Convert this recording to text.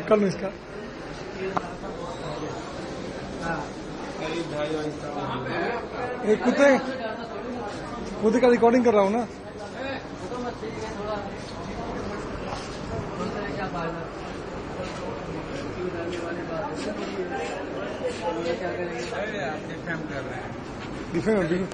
कर लो इसका। ये कुत्ते कुत्ते का रिकॉर्डिंग कर रहा हूँ ना। डिफेंड कर रहे हैं।